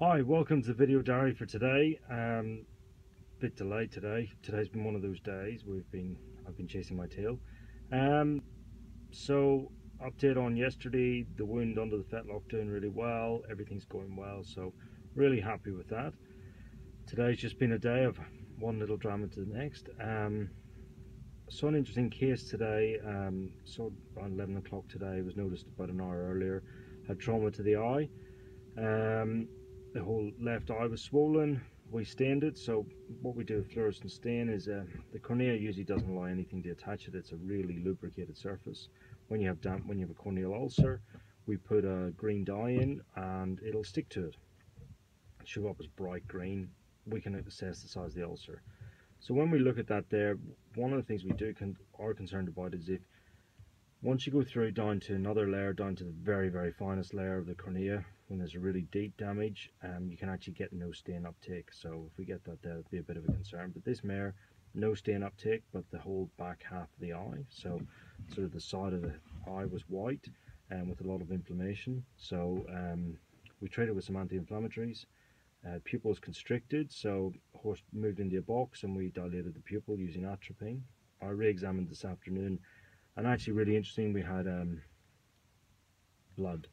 Hi, welcome to the video diary for today. Um, bit delayed today. Today's been one of those days we've been I've been chasing my tail. Um, so update on yesterday. The wound under the fetlock doing really well. Everything's going well. So really happy with that. Today's just been a day of one little drama to the next. Um, saw an interesting case today. Um, saw around 11 o'clock today. It Was noticed about an hour earlier. Had trauma to the eye. Um, the whole left eye was swollen. We stained it. So what we do with fluorescent stain is uh, the cornea usually doesn't allow anything to attach it. It's a really lubricated surface. When you have damp when you have a corneal ulcer we put a green dye in and it'll stick to it. Show up as bright green. We can assess the size of the ulcer. So when we look at that there one of the things we do can are concerned about is if once you go through down to another layer down to the very very finest layer of the cornea when there's a really deep damage um, you can actually get no stain uptake. So if we get that there would be a bit of a concern. But this mare no stain uptake but the whole back half of the eye. So sort of the side of the eye was white and um, with a lot of inflammation. So um, we treated with some anti-inflammatories. Uh, pupil constricted so horse moved into a box and we dilated the pupil using atropine. I re-examined this afternoon and actually really interesting we had um, blood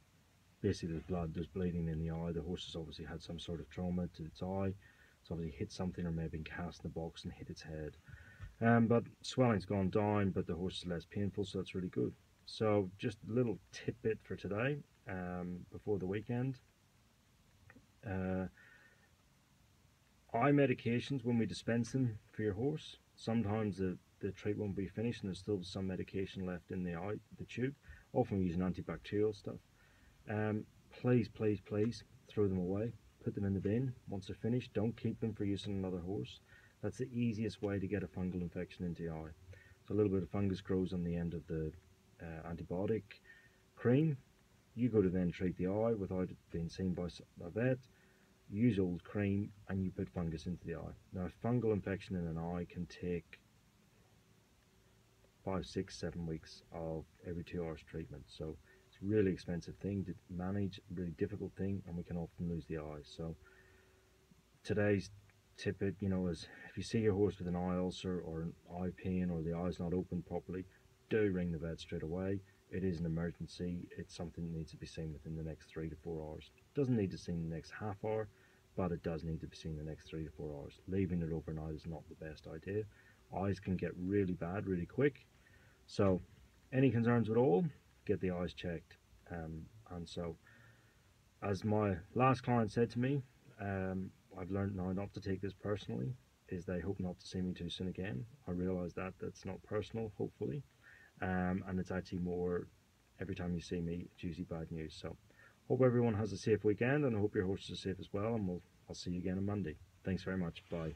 basically there's blood there's bleeding in the eye. The horse has obviously had some sort of trauma to its eye. It's obviously hit something or maybe been cast in the box and hit its head. Um, but swelling's gone down but the horse is less painful so that's really good. So just a little tidbit for today um, before the weekend. Uh, eye medications when we dispense them for your horse sometimes the the treat won't be finished and there's still some medication left in the eye, the tube. Often we use antibacterial stuff. Um, please, please, please throw them away. Put them in the bin. Once they're finished, don't keep them for use on another horse. That's the easiest way to get a fungal infection into the eye. So a little bit of fungus grows on the end of the uh, antibiotic cream. You go to then treat the eye without it being seen by a vet. Use old cream and you put fungus into the eye. Now, a fungal infection in an eye can take five, six, seven weeks of every two hours treatment. So it's a really expensive thing to manage, really difficult thing, and we can often lose the eye. So today's tip, it you know, is if you see your horse with an eye ulcer or an eye pain or the eye's not open properly, do ring the vet straight away. It is an emergency. It's something that needs to be seen within the next three to four hours. Doesn't need to be seen the next half hour, but it does need to be seen the next three to four hours. Leaving it overnight is not the best idea. Eyes can get really bad really quick so any concerns at all, get the eyes checked. Um, and so as my last client said to me, um, I've learned now not to take this personally, is they hope not to see me too soon again. I realise that that's not personal, hopefully. Um, and it's actually more every time you see me, it's usually bad news. So hope everyone has a safe weekend and I hope your horses are safe as well and we'll I'll see you again on Monday. Thanks very much. Bye.